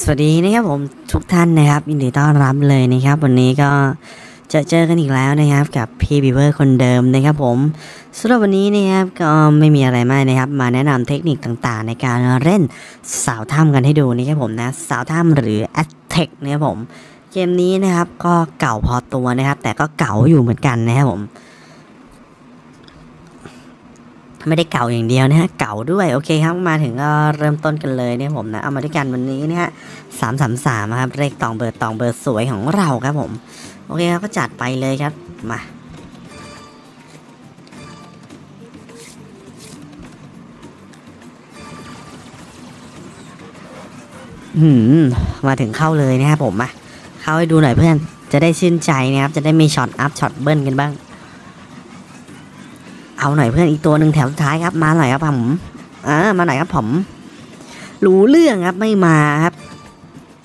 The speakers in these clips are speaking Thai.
สวัสดีนะครับผมทุกท่านนะครับยินดีต้อนรับเลยนะครับ วันนี้ก็จะเจอกันอีกแล้วนะครับ กับพี่บีเวอร์คนเดิมนะครับผมสำหรับวันนี้นะครับก็ไม่มีอะไรมากนะครับ มาแนะนำเทคนิคต่างๆ ในการเล่นสาวถ้ำกันให้ดูนะครับผมนะสาวถ้ำหรือ a t t a c นะครับผมเกมนี้นะครับก็เก่าพอตัวนะครับ แต่ก็เก่าอยู่เหมือนกันนะครับผม ไม่ได้เก่าอย่างเดียวนะฮะเก่าด้วยโอเคครับมาถึงก็เริ่มต้นกันเลยเนี่ยผมนะเอามาด้วยกันวันนี้นะฮะสามสามสามครับเลขตองเบอร์ตองเบอร์สวยของเราครับผมโอเคครับก็จัดไปเลยครับมาหืมมาถึงเข้าเลยนะครับผมมาเข้าให้ดูหน่อยเพื่อนจะได้ชื่นใจนะครับจะได้มีช็อต up ช็อตเบิ้ลกันบ้าง เอาหน่อยเพื่อนอีกตัวหนึ่งแถวสุดท้ายครับ มาหน่อยครับผมอ่ามาหน่อยครับผม รู้เรื่องครับไม่มาครับ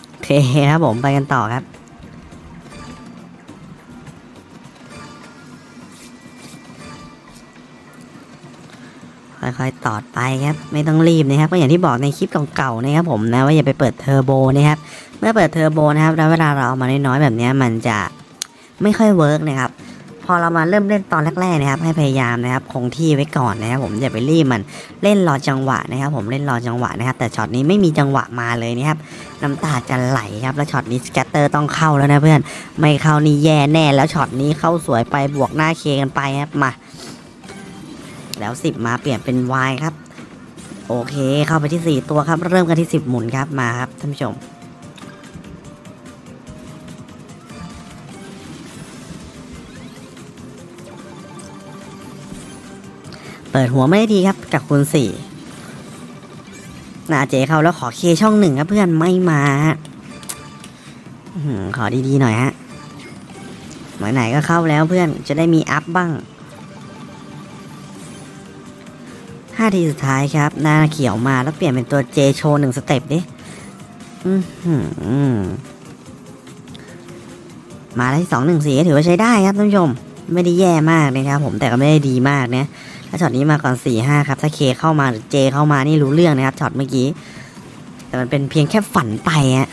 โอเคครับผมไปกันต่อครับค่อยๆ ตอดไปครับ ไม่ต้องรีบนะครับ ก็อย่างที่บอกในคลิปเก่าๆนะครับผมนะว่าอย่าไปเปิดเทอร์โบนะครับ เมื่อเปิดเทอร์โบนะครับแล้วเวลาเราเอามาน้อยๆแบบนี้มันจะไม่ค่อย work นะครับ อเรามาเริ่มเล่นตอนแรกๆนะครับ ให้พยายามนะครับคงที่ไว้ก่อนนะครับผมอย่าไปรีบมันเล่นรอจังหวะนะครับ ผมเล่นรอจังหวะนะครับ แต่ช็อตนี้ไม่มีจังหวะมาเลยนะครับน้ำตาจะไหลครับแล้วช็อตนี้ scatter ต้องเข้าแล้วนะเพื่อน ไม่เข้านี่แย่แน่แล้วช็อตนี้เข้าสวยไปบวกหน้า K กันไปครับมา แล้วสิบมาเปลี่ยนเป็น Y ครับ โอเค เข้าไปที่4ตัวครับ เริ่มกันที่10หมุนครับมาครับท่านผู้ชม เปิดหัวไม่ได้ดีครับกับคูณสี่นาเจเข้าแล้วขอเคช่องหนึ่งครับเพื่อนไม่มาฮะอื้อหือขอดีๆหน่อยฮะไหนๆก็เข้าแล้วเพื่อนจะได้มีอัพบ้างห้าทีสุดท้ายครับ หน้าเขียวมาแล้วเปลี่ยนเป็นตัวเจโชหนึ่งสเต็ปดิมาได้สองหนึ่งสี่ถือว่าใช้ได้ครับท่านผู้ชม ไม่ได้แย่มากนะครับผมแต่ก็ไม่ได้ดีมากนะ ถ้าช็อตนี้มาก่อนสี่ห้าครับ ถ้าเคเข้ามาหรือเจเข้ามานี่รู้เรื่องนะครับช็อตเมื่อกี้ แต่มันเป็นเพียงแค่ฝันไปฮะ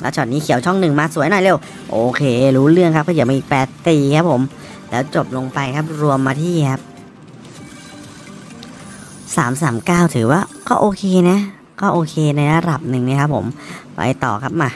แล้วช็อตนี้เขียวช่องหนึ่งมาสวยหน่อยเร็ว โอเค รู้เรื่องครับก็อย่ามาอีกแปดตีครับผม แล้วจบลงไปครับรวมมาที่ครับสามสามเก้าถือว่าก็โอเคนะ ก็โอเคในระดับหนึ่งนะครับผม ไปต่อครับมา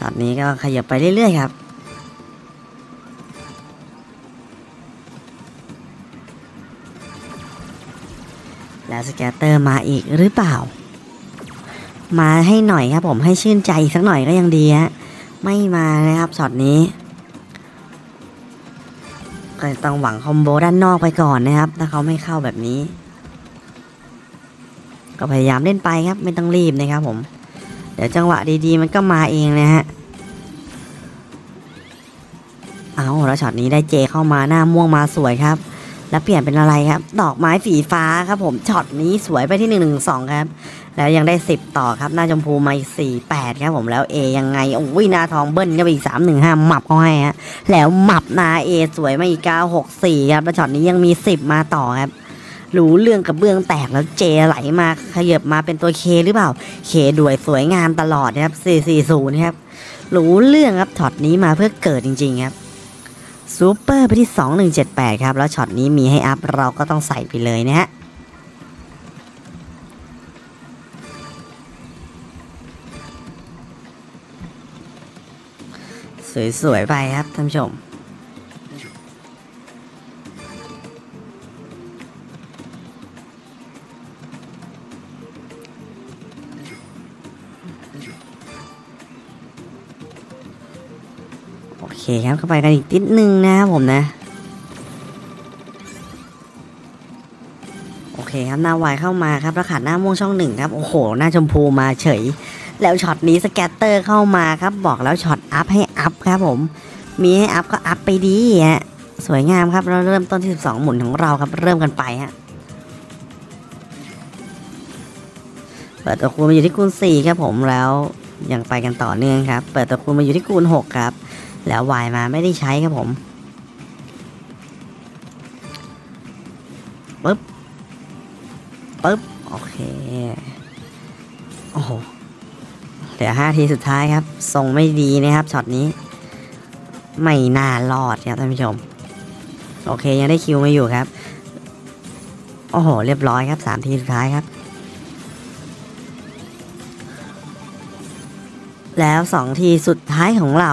ช็อตนี้ก็ขยับไปเรื่อยๆครับแล้ว scatter มาอีกหรือเปล่า มาให้หน่อยครับผมให้ชื่นใจสักหน่อยก็ยังดีฮะไม่มานะครับช็อตนี้ก็ต้องหวัง combo ด้านนอกไปก่อนนะครับ ถ้าเขาไม่เข้าแบบนี้ ก็พยายามเล่นไปครับไม่ต้องรีบนะครับผม เดี๋ยวจังหวะดีๆ มันก็มาเองนะฮะ เอาแล้วช็อตนี้ได้เจเข้ามาหน้าม่วงมาสวยครับ แล้วเปลี่ยนเป็นอะไรครับ ดอกไม้สีฟ้าครับผมช็อตนี้สวยไปที่1นึครับ แล้วยังได้ 10 ต่อครับ หน้าชมพูมาอีก4 8ครับผมแล้ว A ยังไงโอ้ยหน้าทองเบิ้ลก็ไปอีก3 1 5หมับเขาให้ฮะแล้วหมับน้า A สวยมาอีก9 6 4ครับแล้วช็อตนี้ยังมี 10 มาต่อครับ รู้เรื่องกับเบื้องแตกแล้ว J ไหลมาขยับมาเป็นตัว K หรือเปล่า K ด้วยสวยงามตลอดนะครับ 440ครับรู้เรื่องครับช็อตนี้มาเพื่อเกิดจริงๆครับซูเปอร์ไปที่ 2178 ครับ แล้วช็อตนี้มีให้ up เราก็ต้องใส่ไปเลยนะฮะสวยๆไปครับท่านผู้ชม เคครับเข้าไปกันอีกนิดนึงนะครับผมนะ โอเคครับหน้าวายเข้ามาครับแล้วขาดหน้าม่วงช่องหนึ่งครับโอ้โห หน้าชมพูมาเฉย แล้วช็อตนี้ scatter เข้ามาครับบอกแล้วช็อต up ให้ up ครับผม มีให้ up ก็ up ไปดีฮะสวยงามครับเราเริ่มต้นที่12หมุนของเราครับเริ่มกันไปฮะเปิดตัวคูณมาอยู่ที่คูณ4ครับผมแล้วยังไปกันต่อเนื่องครับ เปิดตัวคูณมาอยู่ที่คูณ6ครับ แล้ววายมาไม่ได้ใช้ครับผมปึ๊บปึ๊บโอเค โอ้โห เหลือห้าทีสุดท้ายครับทรงไม่ดีนะครับช็อตนี้ ไม่น่ารอดครับท่านผู้ชม โอเคยังได้คิวมาอยู่ครับ โอ้โห เรียบร้อยครับสามทีสุดท้ายครับ แล้วสองทีสุดท้ายของเรา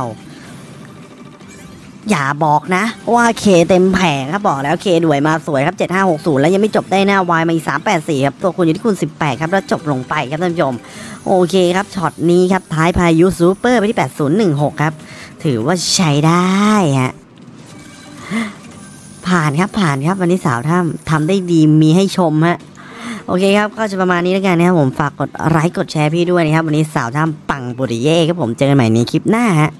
อย่าบอกนะ ว่า K เต็มแผงครับบอกแล้ว K ด้วยมาสวยครับ 7560 แล้วยังไม่จบได้หน้าวายมาอีก384 ครับ ตัวคูณอยู่ที่คูณ 18 ครับ แล้วจบลงไปครับท่านผู้ชมโอเคครับช็อตนี้ครับท้ายพายุซูเปอร์ไปที่ 8016 ครับ ถือว่าใช้ได้ฮะผ่านครับผ่านครับวันนี้สาวถ้ำทำได้ดีมีให้ชมฮะโอเคครับ ก็จะประมาณนี้แล้วกันนะครับผมฝากกดไลค์กดแชร์พี่ด้วยนะครับ วันนี้สาวถ้ำปังปุริเย่ครับผมเจอกันใหม่ในคลิปหน้าฮะ